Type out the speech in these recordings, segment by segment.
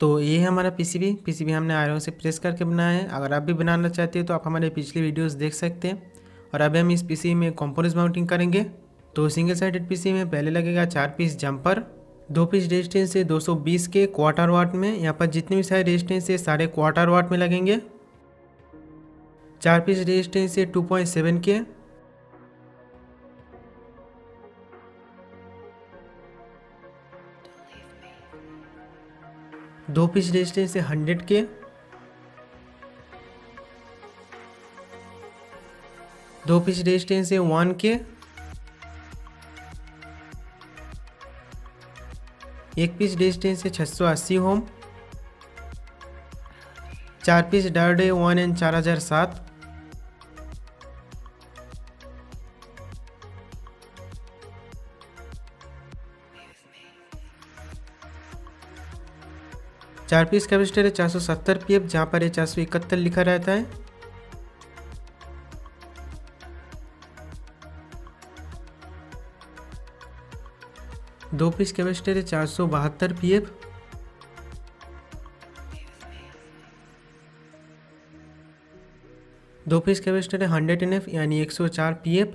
तो ये है हमारा पीसीबी पीसीबी हमने आयरन से प्रेस करके बनाया है। अगर आप भी बनाना चाहते हैं तो आप हमारे पिछली वीडियोस देख सकते हैं। और अभी हम इस पीसी में कॉम्पोनेंट्स माउंटिंग करेंगे। तो सिंगल साइडेड पीसी में पहले लगेगा चार पीस जंपर दो पीस रेजिस्टेंस है 220 के क्वार्टर वाट में। यहाँ पर जितने भी सारे रेजिस्टेंस है सारे क्वार्टर वाट में लगेंगे। चार पीस रेजिस्टेंस है 2.7 के। दो पीस रेजिस्टेंस है हंड्रेड के। दो पीस रेजिस्टेंस है वन के। एक पीस रेजिस्टेंस है छः सौ अस्सी होम। चार पीस डायोड है, वन एंड चार हज़ार सात। चार पीस कैपेसिटर है, चार सौ सत्तर पी एफ़ जहाँ पर चार सौ इकहत्तर लिखा रहता है। दो पीस कैपेसिटर है, चार सौ बहत्तर पी एफ़ दो पीस कैपेसिटर है, हंड्रेड एन एफ़ यानी एक सौ चार पी एफ़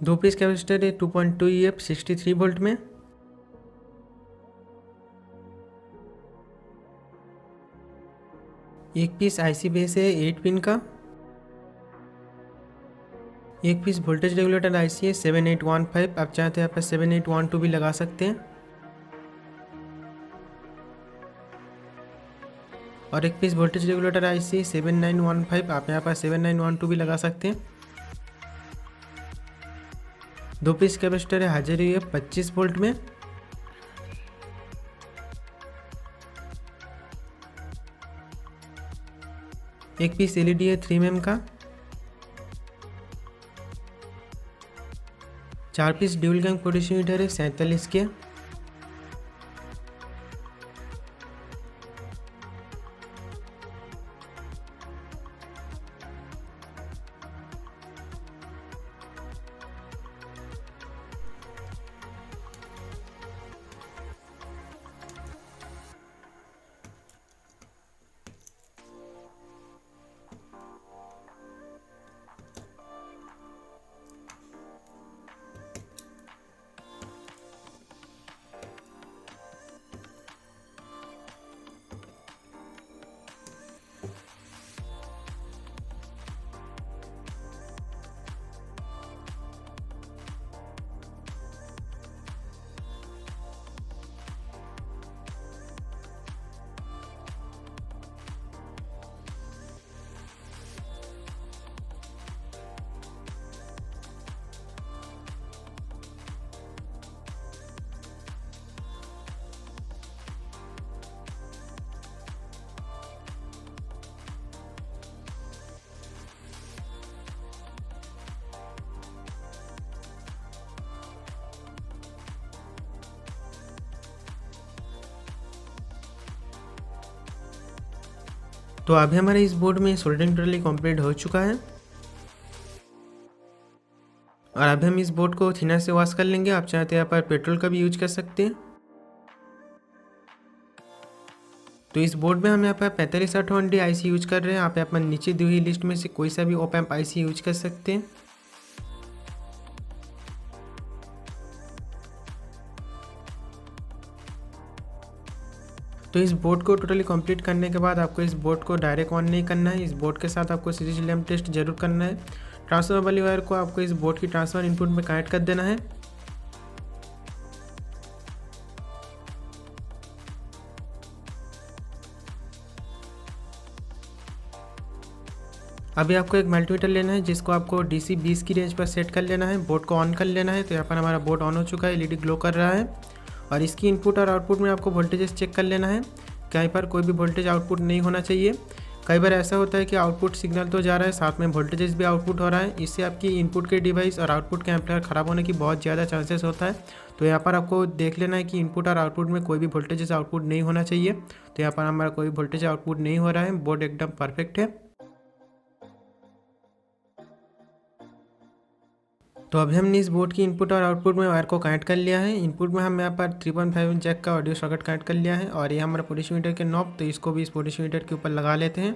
दो पीस कैपेसिटर है two point two E F sixty three volt में। एक पीस आईसी बेस है एट पिन का। एक पीस वोल्टेज रेगुलेटर आईसी है सेवन एट वन फाइव आप चाहते तो यहाँ पर सेवन एट वन टू भी लगा सकते हैं। और एक piece voltage regulator IC seven nine one five आप यहाँ पर सेवन नाइन वन टू भी लगा सकते हैं। दो पीस कैपेसिटर है, हाजिर हुई है पच्चीस वोल्ट में। एक पीस एलईडी है थ्री एम का। चार पीस ड्यूल गैंग पोटेशियोमीटर है, सैंतालीस के। तो अभी हमारे इस बोर्ड में सोल्डरिंग टोटली कंप्लीट हो चुका है। और अभी हम इस बोर्ड को थिनर से वॉश कर लेंगे। आप चाहते हैं यहाँ पर पेट्रोल का भी यूज़ कर सकते हैं। तो इस बोर्ड में हम यहाँ पर पैंतालीस आठ डी आई यूज़ कर रहे हैं। आप यहाँ पर नीचे दी हुई लिस्ट में से कोई सा भी ओपैम्प आई यूज़ कर सकते हैं। तो इस बोर्ड को टोटली कंप्लीट करने के बाद आपको इस बोर्ड को डायरेक्ट ऑन नहीं करना है। इस बोर्ड के साथ आपको सीरीज़ लैम्प टेस्ट ज़रूर करना है। ट्रांसफ़र वाली वायर को आपको इस बोर्ड की ट्रांसफ़र इनपुट में कनेक्ट कर देना है। अभी आपको एक मल्टीमीटर लेना है, जिसको आपको डीसी 20 की रेंज पर सेट कर लेना है। बोर्ड को ऑन कर लेना है तो यहाँ पर हमारा बोर्ड ऑन हो चुका है एलईडी ग्लो कर रहा है। और इसकी इनपुट और आउटपुट में आपको वोल्टेजेस चेक कर लेना है। कहीं पर कोई भी वोल्टेज आउटपुट नहीं होना चाहिए। कई बार ऐसा होता है कि आउटपुट सिग्नल तो जा रहा है, साथ में वोल्टेजेस भी आउटपुट हो रहा है। इससे आपकी इनपुट के डिवाइस और आउटपुट के एम्पलीफायर ख़राब होने की बहुत ज़्यादा चांसेस होता है। तो यहाँ पर आपको देख लेना है कि इनपुट और आउटपुट में कोई भी वोल्टेजेस आउटपुट नहीं होना चाहिए। तो यहाँ पर हमारा कोई वोल्टेज आउटपुट नहीं हो रहा है। बोर्ड एकदम परफेक्ट है। तो अभी हमने इस बोर्ड की इनपुट और आउटपुट में वायर को कनेक्ट कर लिया है। इनपुट में हम यहाँ पर three point five inch jack का ऑडियो सॉकेट कनेक्ट कर लिया है और ये हमारा पोटिशमीटर के नॉब तो इसको भी इस पोटिशमीटर के ऊपर लगा लेते हैं।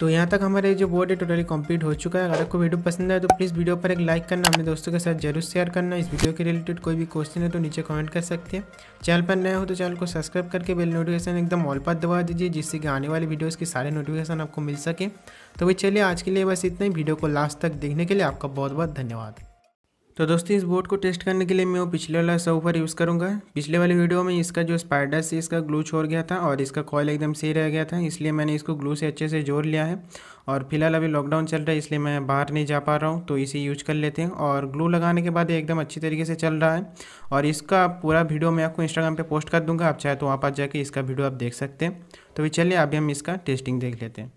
तो यहाँ तक हमारे जो बोर्ड है टोटली कंप्लीट हो चुका है। अगर आपको वीडियो पसंद आए तो प्लीज़ वीडियो पर एक लाइक करना, अपने दोस्तों के साथ ज़रूर शेयर करना। इस वीडियो के रिलेटेड कोई भी क्वेश्चन है तो नीचे कमेंट कर सकते हैं। चैनल पर नए हो तो चैनल को सब्सक्राइब करके बेल नोटिफिकेशन एकदम ऑल पर दबा दीजिए, जिससे कि आने वाली वीडियोज़ की सारे नोटिफिकेशन आपको मिल सके। तो भाई चलिए, आज के लिए बस इतना ही। वीडियो को लास्ट तक देखने के लिए आपका बहुत बहुत धन्यवाद। तो दोस्तों, इस बोर्ड को टेस्ट करने के लिए मैं वो पिछले वाला ऊपर यूज़ करूँगा। पिछले वाले वीडियो में इसका जो स्पाइडर से इसका ग्लू छोड़ गया था और इसका कॉयल एकदम सही रह गया था, इसलिए मैंने इसको ग्लू से अच्छे से जोड़ लिया है। और फ़िलहाल अभी लॉकडाउन चल रहा है, इसलिए मैं बाहर नहीं जा पा रहा हूँ तो इसे यूज़ कर लेते हैं। और ग्लू लगाने के बाद एकदम अच्छी तरीके से चल रहा है। और इसका पूरा वीडियो मैं आपको इंस्टाग्राम पर पोस्ट कर दूँगा, आप चाहे तो वहाँ पर जाके इसका वीडियो आप देख सकते हैं। तो चलिए, अभी हम इसका टेस्टिंग देख लेते हैं।